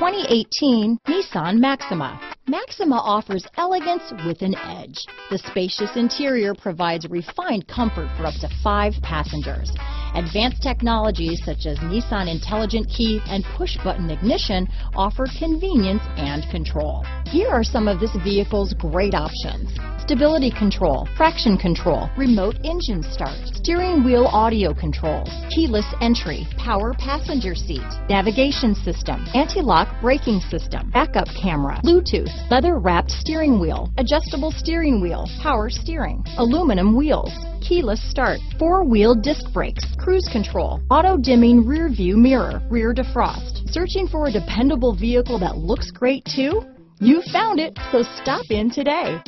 2018 Nissan Maxima. Maxima offers elegance with an edge. The spacious interior provides refined comfort for up to five passengers. Advanced technologies such as Nissan Intelligent Key and push-button ignition offer convenience and control. Here are some of this vehicle's great options. Stability control, traction control, remote engine start, steering wheel audio controls, keyless entry, power passenger seat, navigation system, anti-lock braking system, backup camera, Bluetooth, leather wrapped steering wheel, adjustable steering wheel, power steering, aluminum wheels, keyless start, four-wheel disc brakes, cruise control, auto-dimming rear view mirror, rear defrost. Searching for a dependable vehicle that looks great too? You found it, so stop in today.